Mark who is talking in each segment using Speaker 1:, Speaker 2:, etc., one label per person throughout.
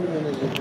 Speaker 1: manager.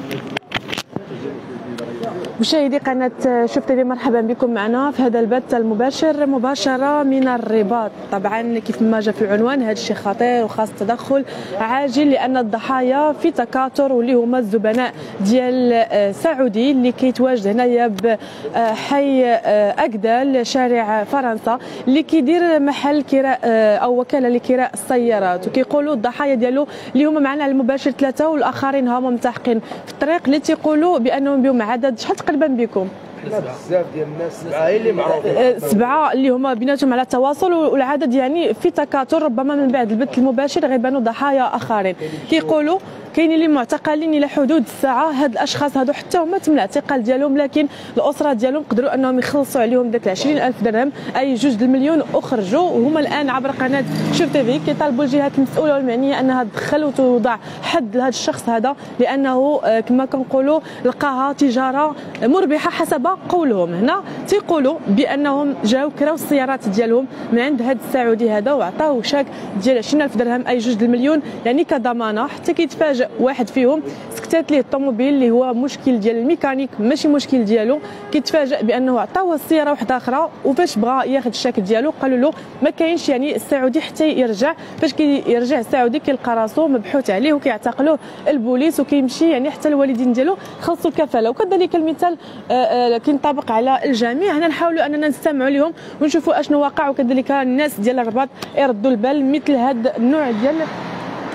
Speaker 1: مشاهدي قناة شوف تيفي مرحبا بكم معنا في هذا البث المباشر. مباشرة من الرباط. طبعا كيف ما جاء في العنوان هذا الشيء خطير وخاص تدخل عاجل لأن الضحايا في تكاثر واللي هما الزبناء ديال آه، سعودي اللي كيتواجد هنايا بحي آه، أكدال شارع فرنسا اللي كيدير محل كراء آه، أو وكالة لكراء السيارات. وكيقولوا الضحايا ديالو اللي هما معنا المباشر ثلاثة والآخرين هما ملتحقين في الطريق اللي تيقولوا بأنهم بهم عدد شحال تقريبا بكم.
Speaker 2: بزاف ديال الناس سبعة اللي معروفين.
Speaker 1: أه، سبعة اللي هما بيناتهم على تواصل والعدد يعني في تكاثر ربما من بعد البث المباشر غيبانوا ضحايا آخرين. كيقولوا كاينين اللي معتقلين إلى حدود الساعة. هاد الأشخاص هادو حتى هما تم الاعتقال ديالهم لكن الأسرة ديالهم قدروا أنهم يخلصوا عليهم داك 20000 درهم. أي جوج المليون وخرجوا وهما الآن عبر قناة شوف تيفي كيطالبوا الجهات المسؤولة والمعنية انها تدخل وتوضع حد لهذا الشخص هذا لأنه آه، كما كنقولوا لقاها تجارة مربحة حسب قولهم. هنا تيقولوا بأنهم جاو كراو السيارات ديالهم من عند هذا السعودي هذا وعطاوه شاك ديال 20000 درهم أي جوج المليون يعني كضمانة. حتى كيتفاجئ واحد فيهم سكتات ليه الطوموبيل اللي هو مشكل ديال الميكانيك ماشي مشكل ديالو كيتفاجئ بأنه عطاوه السيارة واحدة أخرى وفاش بغى ياخذ الشاك ديالو قالوا له ما كاينش يعني السعودي حتى يرجع فاش كيرجع السعودي كيلقى راسو مبحوث عليه وكيعتقلوه البوليس وكيمشي يعني حتى الوالدين ديالو خلصوا الكفاله وكذلك المثال آه، آه، كينطبق على الجميع. هنا نحاولوا أننا نستمعوا لهم ونشوفوا أشنو واقع وكذلك الناس ديال الرباط يردوا البال مثل هذا النوع ديال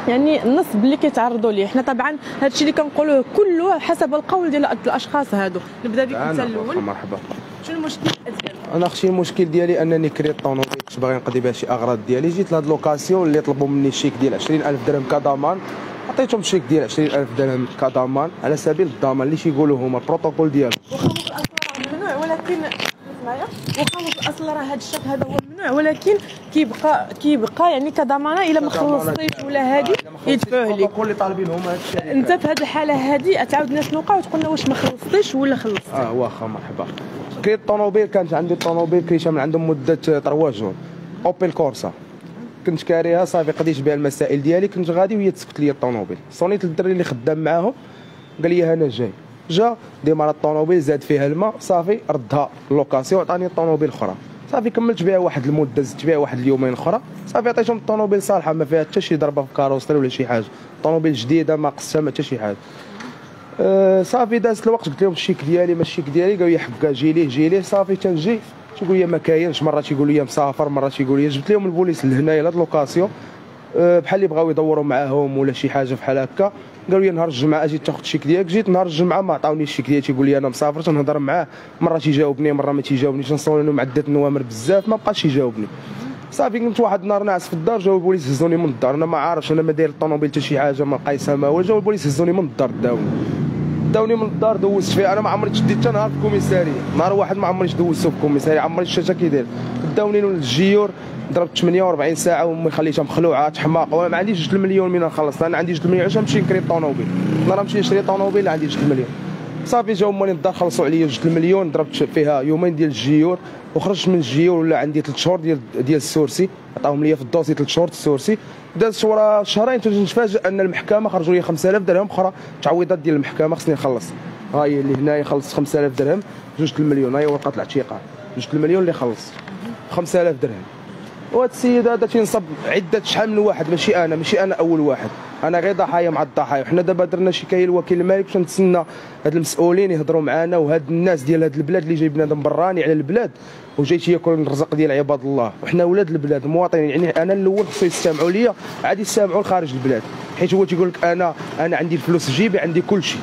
Speaker 1: يعني النصب اللي كيتعرضوا ليه. حنا طبعا هذا الشيء اللي كنقولوه كله حسب القول ديال الأشخاص هادو. نبدأ بك انت الأول.
Speaker 2: مرحبا
Speaker 1: شنو المشكل؟ ديالك
Speaker 2: أنا أختي المشكل ديالي أنني كريت طونوبيل كنت باغي نقضي بها شي أغراض ديالي. جيت لهاد location اللي طلبوا مني الشيك ديال 20000 درهم كضمان. عطيتهم الشيك ديال 20000 درهم كضمان على سبيل الضمان اللي تيقولوا هما البروتوكول ديالهم؟
Speaker 1: واخا هو في الأصل راه ممنوع ولكن معايا واخا هو في الاصل راه هذا الشك هذا هو ولكن كيبقى كيبقى يعني كضمانة إلا ما خلصتيش ولا هادي يدفعوه لك
Speaker 2: البروتوكول اللي طالبين هما
Speaker 1: انت في هذه الحالة هذه تعاود لنا شنو وقع وتقول لنا واش ما خلصتيش ولا خلصت
Speaker 2: آه واخا مرحبا. كريت طونوبيل كانت عندي طونوبيل كريتها من عندهم مدة 3 شهور اوبيل كورسا. كنت كاريها صافي قضيت بها المسائل ديالي. كنت غادي وهي تسكت لي الطونوبيل صونيت للدري اللي خدام معاهم. قال لي أنا جاي. جا démarra الطونوبيل زاد فيها الماء صافي ردها ال location عطاني الطونوبيل أخرى. صافي كملت بها واحد المدة زدت بها واحد اليومين أخرى. صافي عطيتهم الطونوبيل صالحة ما فيها حتى شي ضربة في carrosserie ولا شي حاجة. طونوبيل جديدة ما قصتها ما حتى شي حاجة. أه صافي دازت الوقت قلت لهم الشيك ديالي ما الشيك ديالي قالوا لي حكا جي ليه جي ليه. صافي تنجي. تيقول لي ما كاينش. مرة تيقول لي مسافر مرة تيقول لي جبت لهم البوليس لهنايا لهاد location. بحال اللي بغاو يدوروا معاهم ولا شي حاجة بحال هكا قالوا لي نهار الجمعة أجي تاخذ الشيك ديالك جيت نهار الجمعة ما عطاونيش الشيك ديالي تيقول لي أنا مسافر تنهضر معاه. مرة تيجاوبني مرة ما تيجاوبنيش. نصور له من عدة النوامر بزاف ما بقاش يجاوبني. صافي كنت واحد النهار ناعس في الدار جاو البوليس هزوني من الدار. أنا ما عارفش أنا ما داير الطوموبيل حتى شي حاجة ما قايسه ما والو جاو البوليس هزوني من الدار داوني. داوني من الدار دوزت فيها أنا ما عمري شديت حتى نهار في ال commissariat نهار واحد ما عمري دوزته في ال commissariat عمري شفت كي داير داوني للجيول ضربت 48 ساعة وأمي خليتها مخلوعة تحماق. وأنا ما عنديش جوج المليون من خلصت أنا عندي جوج المليون. عشان نمشي نكري طونوبيل نهار نمشي نشري طونوبيل عندي جوج المليون. صافي جاو مالي الدار خلصوا عليا جوج المليون ضربت فيها يومين ديال الجيول وخرجت من الجيول ولا عندي ثلاث شهور ديال ديال ال sursis عطاهم لي في ال dossier ثلاث شهور ال sursis. دازت ورا شهرين نتفاجئ أن المحكمة خرجوا لي 5000 درهم أخرى تعويضات ديال المحكمة خصني نخلص. ها هي اللي هنايا خلصت 5000 درهم جوج المليون. ها هي ورقة الاعتقال جوج المليون اللي خلصت 5000 درهم. وهذا السيد هذا تينصب عدة شحال من واحد ماشي أنا ماشي أنا أول واحد. أنا غير ضحايا مع الضحايا. وحنا دابا درنا شكايه لوكيل الملك باش نتسنى هاد المسؤولين يهضروا معنا وهاد الناس ديال هاد البلاد اللي جاي بنادم براني على البلاد. وجاي تياكل الرزق ديال عباد الله. وحنا ولاد البلاد المواطنين يعني أنا الأول خصو يستمعوا ليا عاد يستمعوا لخارج البلاد. حيت هو تيقول لك أنا أنا عندي الفلوس في جيبي عندي كل شيء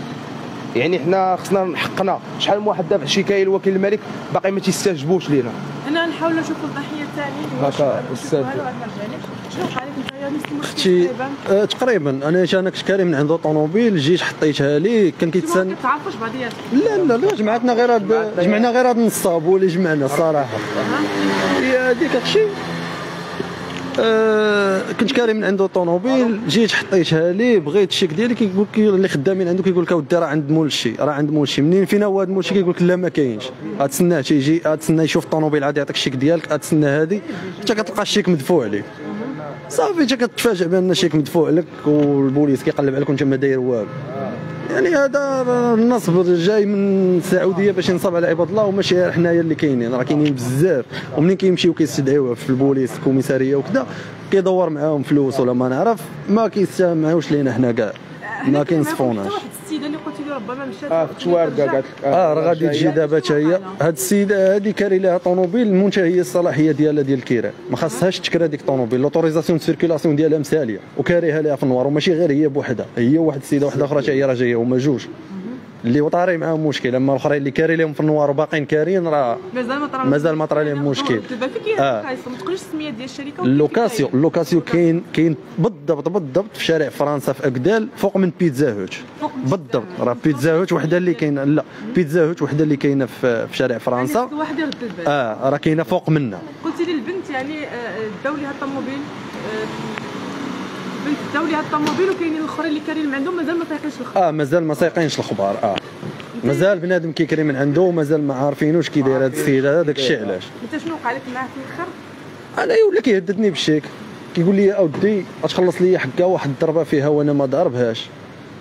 Speaker 2: يعني حنا خصنا حقنا. شحال من واحد دافع شكايه لوكيل الملك باقي ما تيستجبوش لينا.
Speaker 1: هنا نحاولوا نشوفوا الضحية الثاني
Speaker 2: هكا، أستاذ.
Speaker 1: شنو وقع لك
Speaker 3: أختي
Speaker 1: تقريبا
Speaker 3: آه، تقريبا. أنا أنا كنت كاري من عنده طوموبيل جيت حطيتها ليه كان
Speaker 1: أنتم ما
Speaker 3: كيتسن
Speaker 1: كتعرفوش بعضياتكم
Speaker 3: لا لا لا جمعتنا غير هاد جمعنا غير هاد النصاب هو اللي جمعنا الصراحه هي هذيك أختي آه كنت كاري من عنده طوموبيل جيت حطيتها ليه بغيت الشيك ديالي كيقول لك اللي خدامين عنده كيقول لك أودي راه عند مول الشي راه عند مول الشي منين فينا هو هذا مول الشي كيقول لك لا ما كاينش. غتسناه تيجي غتسنى يشوف الطوموبيل عاد يعطيك الشيك ديالك غتسنى هذه حتى كتلقى الشيك مدفوع عليك صافي حتى كتفاجئ بأن الشيك مدفوع لك والبوليس كيقلب عليك وانت ما داير والو. يعني هذا النصب جاي من السعودية باش ينصب على عباد الله وماشي غير حنايا اللي كاينين. راه كاينين بزاف. ومنين كيمشيو كيستدعيوه في البوليس الكوميسارية وكذا كيدور معاهم فلوس ولا ما نعرف ما كيستمعوش لينا حنا كاع. ما كينصفوناش.
Speaker 2: آه في التوارگة قالت لك.
Speaker 3: آه راه غادي تجي دابا حتى هي. هاد السيدة هادي كاري لها طوموبيل منتهيه الصلاحيه ديالها ديال الكراء ما خاصهاش تكرا ديك الطوموبيل. l'autorisation de circulation ديالها مسالية. وكاريها لها في ال noir وماشي غير هي بوحدها. هي واحد السيدة واحدة أخرى حتى هي راه جاية هما جوج. اللي طاري معاهم مشكل. أما الأخرين اللي كاري لهم في النوار وباقيين كارين راه
Speaker 1: مازال ما طرا
Speaker 3: لهم مشكل.
Speaker 1: دابا فين كاين
Speaker 3: آه.
Speaker 1: القايسة ما تقولش السميه ديال الشركة
Speaker 3: ال location ال location كاين كاين بالضبط بالضبط في شارع فرنسا في أكدال فوق من بيتزا هوت. بالضبط. راه بيتزا هوت وحده اللي كاينة لا بيتزا هوت وحده اللي كاينة في في شارع فرنسا.
Speaker 1: يعني
Speaker 3: آه راه كاينة فوق منا
Speaker 1: قلتي لي البنت يعني آه، داو ليها الطوموبيل آه، بنت داو ليها الطوموبيل وكاينين الاخرين اللي كارين من عندهم مازال ما سايقينش الخبر.
Speaker 3: آه مازال ما سايقينش الخبار آه. مازال بنادم كيكري من عنده ومازال ما عارفينوش كي داير هذا السيد هذا داك الشيء علاش.
Speaker 1: أنت شنو وقع لك معاه في الأخر؟
Speaker 3: أنا ولا كيهددني بالشيك كيقول لي أودي غتخلص لي حكا واحد الضربة فيها وأنا ما ضاربهاش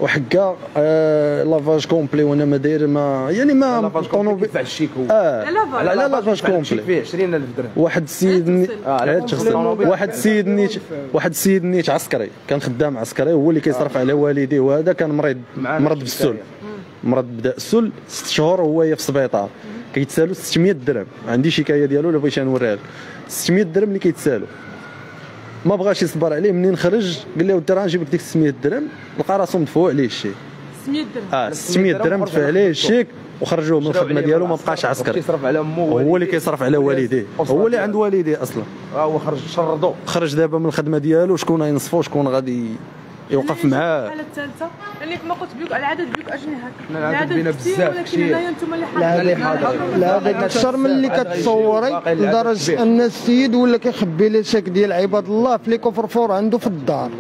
Speaker 3: وحكا آه lavage complet وأنا ما داير ما يعني ما
Speaker 2: lavage complet كيدفع الشيك هو؟
Speaker 3: آه.
Speaker 1: لا lavage.
Speaker 3: لا لا
Speaker 2: lavage
Speaker 3: complet.
Speaker 2: فيه 20000 درهم.
Speaker 3: واحد السيد
Speaker 2: على
Speaker 3: عاد
Speaker 2: تغسل.
Speaker 3: واحد السيد نيت واحد السيد نيت عسكري كان خدام عسكري هو اللي كيصرف على والديه وهذا كان مريض مرض
Speaker 2: في
Speaker 3: بالسل. مرض بدا السل ست شهور وهو في السبيطار كيتسالو 600 درهم. عندي شكايه ديالو الا بغيتي نوريها لك. 600 درهم اللي كيتسالو. ما بغاش يصبر عليه. منين خرج؟ قال له ودي راه نجيب لك ديك 600 درهم لقى راسو مدفوع عليه الشيك
Speaker 1: 600 درهم
Speaker 3: آه 600 درهم دفع عليه الشيك وخرجوه من الخدمة ديالو ما بقاش عسكري
Speaker 2: كيصرف على امه
Speaker 3: هو اللي كيصرف على والديه هو اللي عند والديه أصلا.
Speaker 2: آه هو خرج شردو
Speaker 3: خرج دابا من الخدمة ديالو شكون غينصفو شكون غادي يوقف معاه.
Speaker 1: الحاله الثالثة. يعني كما قلت بيوك العدد بيوك أجنحة.
Speaker 2: حنا العدد بينا
Speaker 1: كثير
Speaker 2: بزاف،
Speaker 1: ولكن. هنايا أنتم اللي
Speaker 4: لا
Speaker 2: اللي
Speaker 1: حاضرين.
Speaker 2: حاضر.
Speaker 4: لا هذاك أكثر من اللي كتصوري
Speaker 2: العدد لدرجة.
Speaker 4: أن السيد ولا كيخبي لي شاك ديال عباد الله في لي كفر فور عنده في الدار.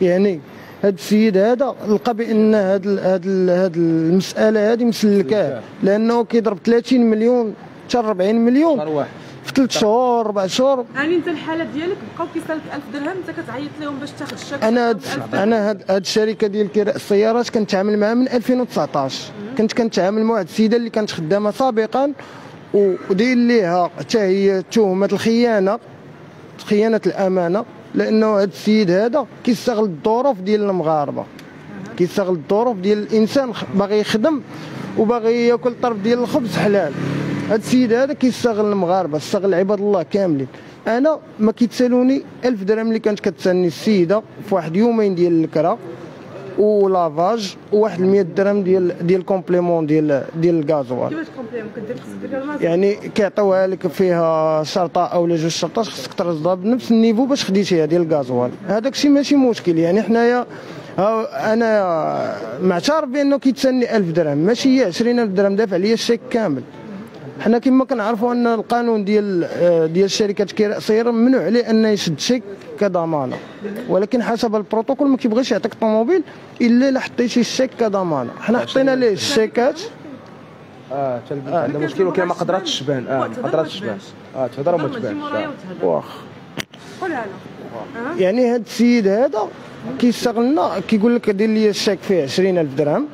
Speaker 4: يعني هذا السيد هذا لقى بأن هاد ال- هاد ال- هاد المسألة هذه مسلكاه. لأنه كيضرب 30 مليون حتى 40 مليون. في ثلاث شهور أربع شهور.
Speaker 1: يعني انت الحالة ديالك بقاو كيسالك 1000 درهم انت كتعيط لهم باش تاخذ الشك
Speaker 4: أنا هاد
Speaker 1: 1000 درهم.
Speaker 4: أنا هاد, هاد الشركة ديال كراء السيارات كنتعامل معها من 2019 كنت كنتعامل مع واحد السيدة اللي كانت خدامة سابقا وداير ليها حتى هي تهمة الخيانة خيانة الأمانة لأنه هاد السيد هذا كيستغل الظروف ديال المغاربة. كيستغل الظروف ديال الإنسان باغي يخدم وباغي يأكل طرف ديال الخبز حلال. هاد السيد هذا كيستغل المغاربة استغل عباد الله كاملين. أنا ما كيتسالوني ألف درهم اللي كانت كتسالني السيدة في واحد يومين ديال الكرا و lavage وواحد 100 درهم ديال ديال complément ديال ديال ال gasoil
Speaker 1: كيفاش complément كدير خصك دير الماء
Speaker 4: يعني كيعطيوها لك فيها شرطة أولا جوج شرطات خصك ترصدها بنفس ال niveau باش خديتيها ديال ال gasoil هذاك الشيء ماشي مشكل. يعني حنايا أنا معترف بأنه كيتسني 1000 درهم. ماشي هي 20000 درهم دافع ليا الشيك كامل. حنا كما كنعرفوا أن القانون ديال آه، ديال شركات كراء سير ممنوع عليه انه يسد شيك كضمانة. ولكن حسب البروتوكول ما كيبغيش يعطيك طوموبيل إلا إلا حطيتي الشيك كضمانة. حنا حطينا ليه الشيكات.
Speaker 2: آه حتى البنت عندها مشكل ولكن ما قدراتش تبان. آه ما قدراتش تبان. آه تهضر وما تبانش. آه.
Speaker 4: واخ.
Speaker 1: قولها له
Speaker 4: يعني هاد السيد هذا كيستغلنا كيقول لك دير لي الشيك فيه 20000 درهم.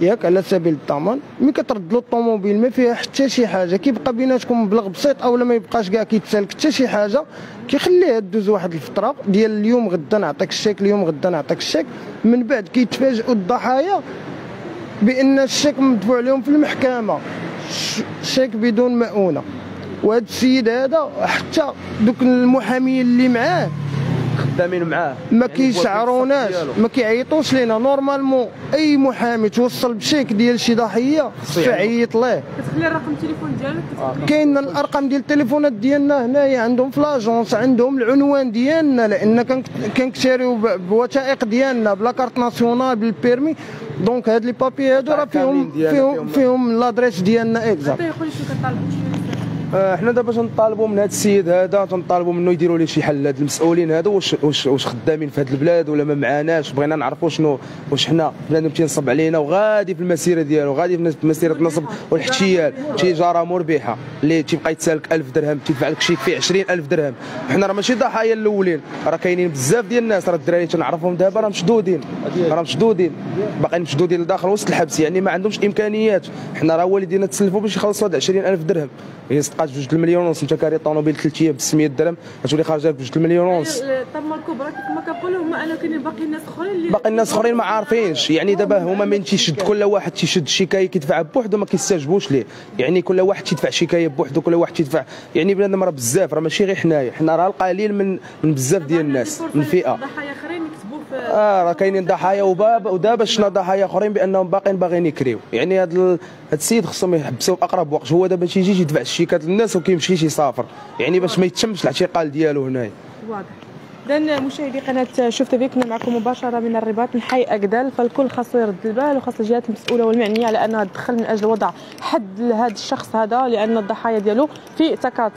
Speaker 4: ياك على سبيل الضمان ملي كترد له الطوموبيل ما فيها حتى شي حاجة. كيبقى بيناتكم مبلغ بسيط اولا ما يبقاش كاع كيتسالك حتى شي حاجة. كيخليها دوز واحد الفترة ديال اليوم غدا نعطيك الشيك اليوم غدا نعطيك الشيك. من بعد كيتفاجئوا الضحايا بأن الشيك مدفوع لهم في المحكمة. شيك بدون مؤونة. وهذا السيد هذا حتى دوك المحامين اللي معاه
Speaker 2: خدامين معاه.
Speaker 4: ما
Speaker 2: يعني
Speaker 4: كيشعروناش. ما كيعيطوش لينا. normalement أي محامي توصل بشيك ديال شي ضحية خصو يعيط ليه
Speaker 1: كتخلي الرقم التليفون ديالك كتخلي
Speaker 4: كاين الأرقام ديال التليفونات ديالنا هنايا عندهم في l'agence عندهم العنوان ديالنا لأن كنك- كنكتريو ب- بوثائق ديالنا ب la carte nationale بال permis donc هاد les papiers هادو راه فيهم فيهم-
Speaker 2: فيهم.
Speaker 4: l'adresse ديالنا
Speaker 2: exacte حنا دابا تنطالبوا من هذا السيد هذا تنطالبوا منه يديروا ليه شي حل هاد المسؤولين هادو؟ واش واش واش خدامين في هاد البلاد ولا ما معاناش؟ بغينا نعرفوا شنو واش حنا بنادم تينصب علينا وغادي في المسيرة ديالو غادي في مسيرة النصب والاحتيال. تجاره مربحة اللي تيبقى يتسالك 1000 درهم تدفع لك شيك فيه 20000 درهم. حنا راه ماشي ضحايا الأولين راه كاينين بزاف ديال الناس. راه الدراري تنعرفهم دابا راه مشدودين. راه مشدودين. باقيين مشدودين لداخل وسط الحبس يعني ما عندهمش إمكانيات. حنا راه والدينا تسلفوا باش يخلصوا هاد 20000 درهم. صدقات بجوج المليون ونص انت كاري طوموبيل ثلاث أيام ب 600 درهم غتولي خارجه بجوج المليون ونص.
Speaker 1: الطامه الكبرى كيف ما كنقولوا هما أنا كاينين باقي ناس أخرين اللي
Speaker 2: باقي الناس أخرين ما عارفينش. يعني دابا هما من تيشد كل واحد تيشد شكاية كيدفع بوحدو ما كيستجبوش ليه. يعني كل واحد تيدفع شكاية بوحدو كل واحد تيدفع يعني بنادم راه بزاف راه ماشي غير حنايا. حنا راه القليل من من بزاف ديال الناس من فئة
Speaker 1: ضحايا اخرين يكتبوا في
Speaker 2: آه راه كاينين ضحايا وباب ودابا شفنا ضحايا آخرين بأنهم باقيين باغيين يكريو. يعني هذا. هاد السيد خصهم يحبسوه أقرب وقت. هو دابا تيجي يدفع الشيكات للناس وكيمشي يسافر. يعني باش ما يتمش الاعتقال ديالو هنايا.
Speaker 1: واضح. اذا مشاهدي قناة شفت بك كنا معكم مباشرة من الرباط من حي اكدال فالكل خاصو يرد البال وخاص الجهات المسؤولة والمعنية على انها تدخل من أجل وضع حد لهذا الشخص هذا لأن الضحايا ديالو في تكاثر.